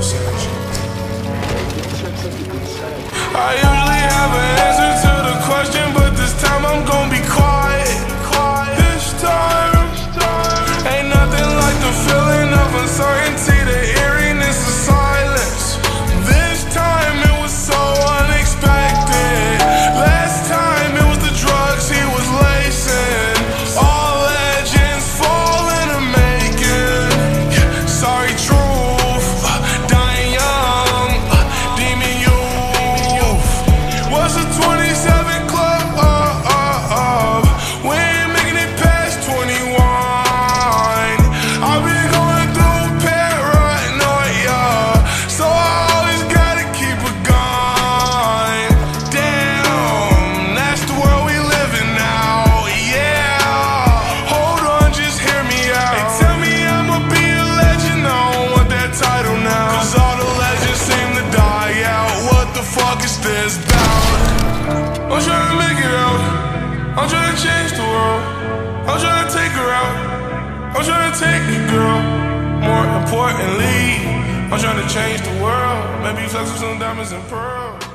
no selection. I am fuck is this about? I'm trying to make it out. I'm trying to change the world. I'm trying to take her out. I'm trying to take you, girl. More importantly, I'm trying to change the world. Maybe flex with some diamonds and pearls.